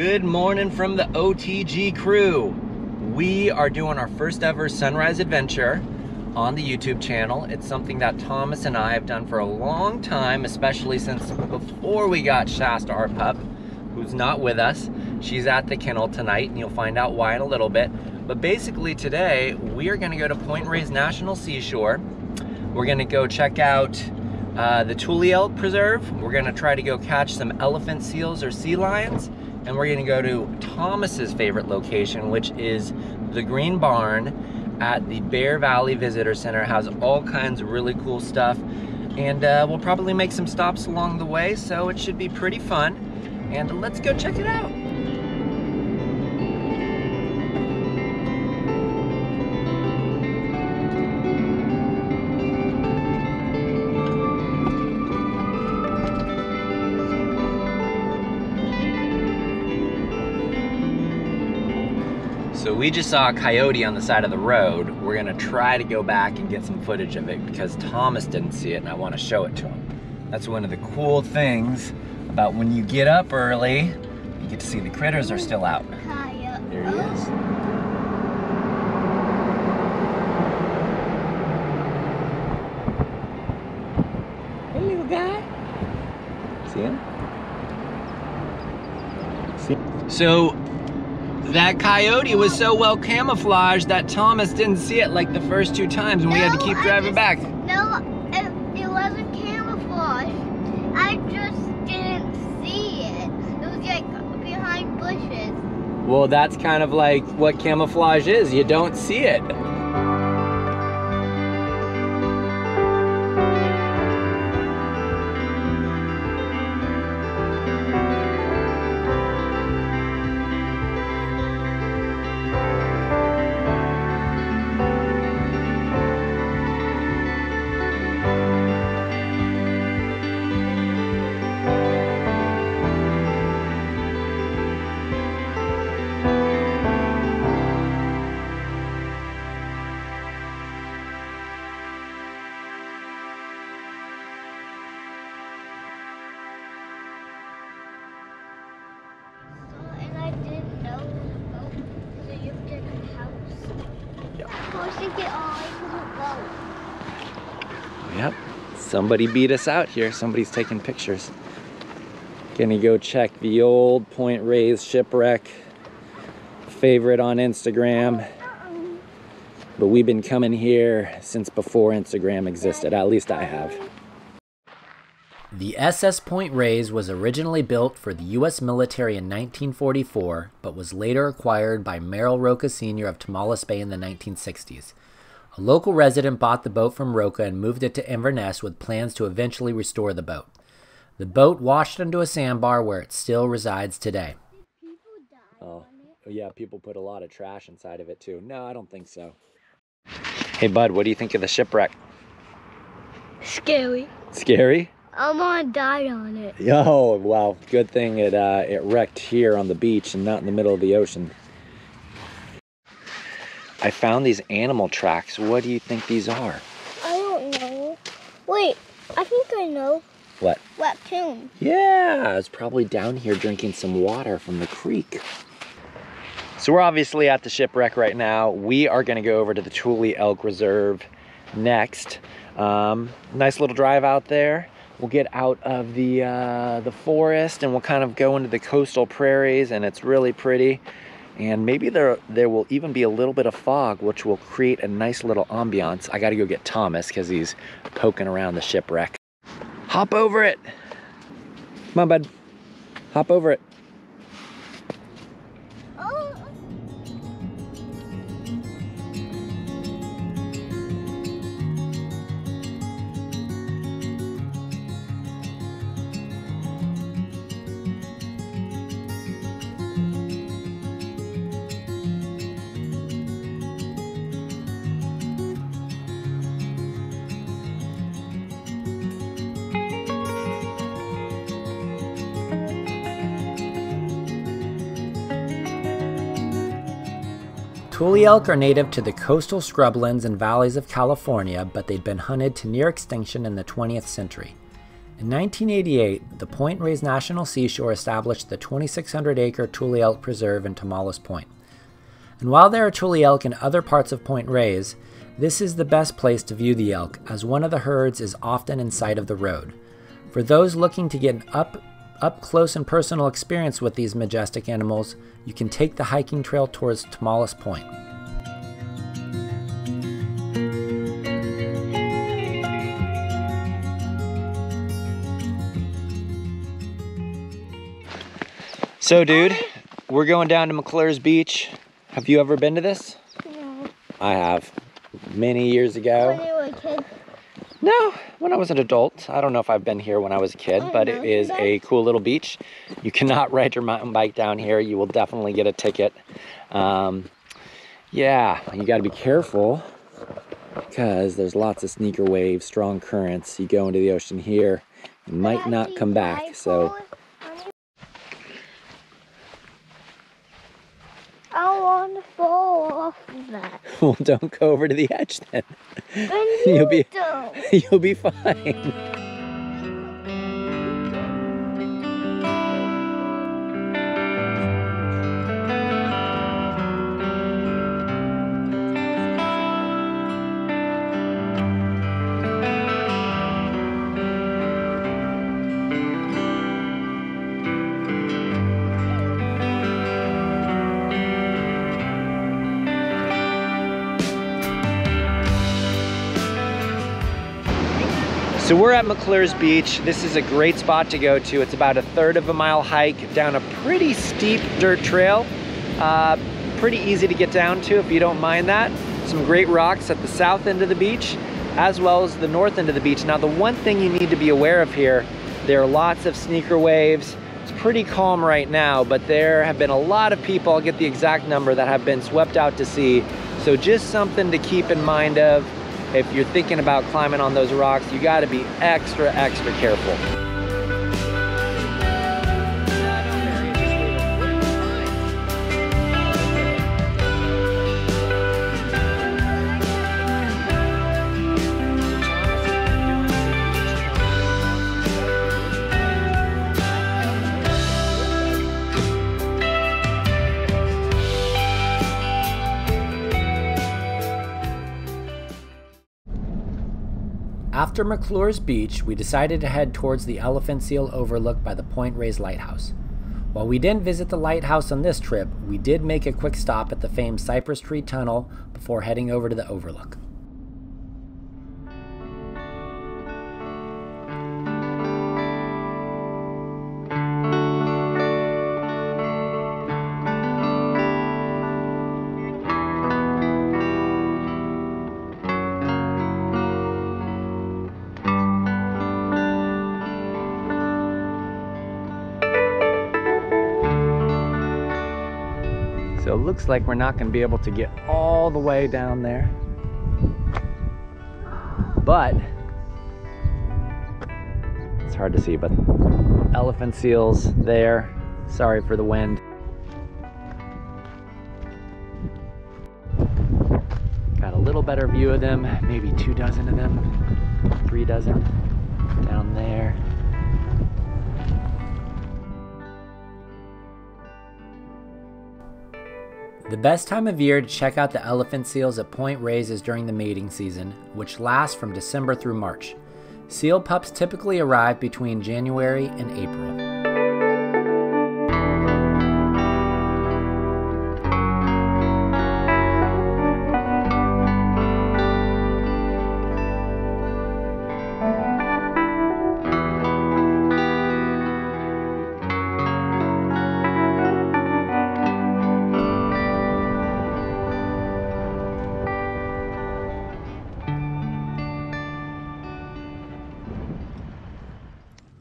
Good morning from the OTG crew. We are doing our first ever sunrise adventure on the YouTube channel. It's something that Thomas and I have done for a long time, especially since before we got Shasta, our pup, who's not with us. She's at the kennel tonight, and you'll find out why in a little bit. But basically today, we are gonna go to Point Reyes National Seashore. We're gonna go check out uh, the Tule Elk Preserve. We're gonna try to go catch some elephant seals or sea lions. And we're gonna go to Thomas's favorite location, which is the Green Barn at the Bear Valley Visitor Center. It has all kinds of really cool stuff. And uh, we'll probably make some stops along the way, so it should be pretty fun. And let's go check it out. So we just saw a coyote on the side of the road. We're gonna try to go back and get some footage of it because Thomas didn't see it and I wanna show it to him. That's one of the cool things about when you get up early, you get to see the critters are still out. There he is. Hey little guy. See him? See him? So that coyote was so well camouflaged that Thomas didn't see it like the first two times and we had to keep driving just- back. No, it, it wasn't camouflage. I just didn't see it. It was like behind bushes. Well, that's kind of like what camouflage is. You don't see it. Yep. Somebody beat us out here. Somebody's taking pictures. Gonna go check the old Point Reyes shipwreck. Favorite on Instagram. But we've been coming here since before Instagram existed. At least I have. The SS Point Reyes was originally built for the U.S. military in 1944, but was later acquired by Merrill Roca Sr. of Tomales Bay in the 1960s. A local resident bought the boat from Roca and moved it to Inverness with plans to eventually restore the boat. The boat washed into a sandbar where it still resides today. People died Oh, yeah, people put a lot of trash inside of it too. No, I don't think so. Hey, bud, what do you think of the shipwreck? Scary. Scary? Almost died on it. Oh, wow. Good thing it uh, it wrecked here on the beach and not in the middle of the ocean. I found these animal tracks. What do you think these are? I don't know. Wait, I think I know. What? Raccoon. Yeah, it's probably down here drinking some water from the creek. So we're obviously at the shipwreck right now. We are gonna go over to the Tule Elk Reserve next. Um, nice little drive out there. We'll get out of the uh, the forest and we'll kind of go into the coastal prairies, and it's really pretty. And maybe there there will even be a little bit of fog, which will create a nice little ambiance. I got to go get Thomas because he's poking around the shipwreck. Hop over it. Come on, bud. Hop over it. Tule elk are native to the coastal scrublands and valleys of California, but they'd been hunted to near extinction in the 20th century. In 1988, the Point Reyes National Seashore established the 2,600 acre Tule Elk Preserve in Tomales Point. And while there are Tule elk in other parts of Point Reyes, this is the best place to view the elk as one of the herds is often in sight of the road. For those looking to get an up, up close and personal experience with these majestic animals, you can take the hiking trail towards Tomales Point. So, dude, we're going down to McClure's Beach. Have you ever been to this? No. I have. Many years ago. you were a kid. No, when I was an adult. I don't know if I've been here when I was a kid, Oh, but it is a cool little beach. You cannot ride your mountain bike down here. You will definitely get a ticket. Um, yeah, you got to be careful because there's lots of sneaker waves, strong currents. You go into the ocean here, you might not come back. So, I fall off that. well, don't go over to the edge then. Then You'll be- don't. You'll be fine. So we're at McClure's Beach. This is a great spot to go to. It's about a third of a mile hike down a pretty steep dirt trail. Uh, pretty easy to get down to if you don't mind that. Some great rocks at the south end of the beach as well as the north end of the beach. Now the one thing you need to be aware of here, there are lots of sneaker waves. It's pretty calm right now, but there have been a lot of people, I'll get the exact number, that have been swept out to sea. So just something to keep in mind of if you're thinking about climbing on those rocks, you gotta be extra, extra careful. After McClure's Beach, we decided to head towards the Elephant Seal overlook by the Point Reyes Lighthouse. While we didn't visit the lighthouse on this trip, we did make a quick stop at the famed Cypress Tree Tunnel before heading over to the overlook. So it looks like we're not gonna be able to get all the way down there. But, it's hard to see, but elephant seals there. Sorry for the wind. Got a little better view of them, maybe two dozen of them, three dozen down there. The best time of year to check out the elephant seals at Point Reyes is during the mating season, which lasts from December through March. Seal pups typically arrive between January and April.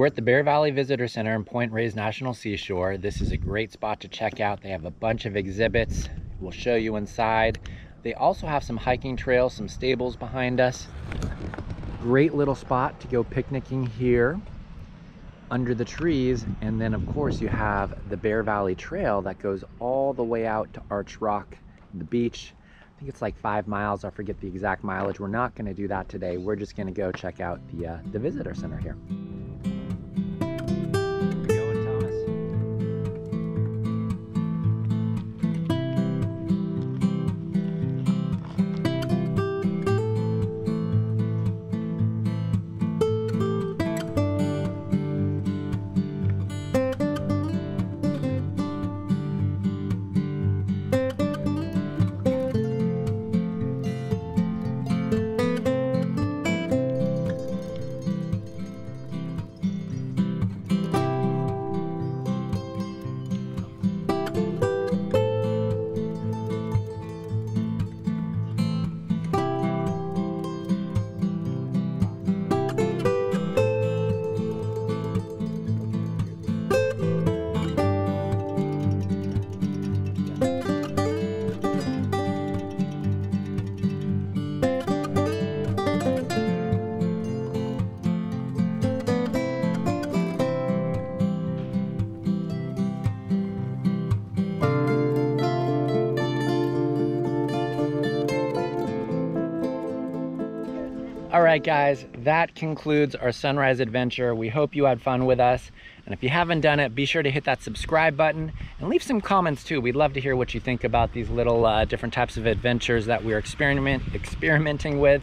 We're at the Bear Valley Visitor Center in Point Reyes National Seashore. This is a great spot to check out. They have a bunch of exhibits. We'll show you inside. They also have some hiking trails, some stables behind us. Great little spot to go picnicking here under the trees. And then of course you have the Bear Valley Trail that goes all the way out to Arch Rock, the beach. I think it's like five miles. I forget the exact mileage. We're not gonna do that today. We're just gonna go check out the, uh, the visitor center here. Right, guys, that concludes our sunrise adventure. We hope you had fun with us. And if you haven't done it, be sure to hit that subscribe button and leave some comments too. We'd love to hear what you think about these little uh, different types of adventures that we're experiment experimenting with.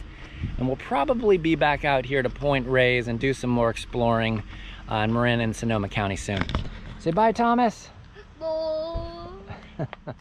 And we'll probably be back out here to Point Reyes and do some more exploring uh, in Marin and Sonoma County soon. Say bye, Thomas. Bye.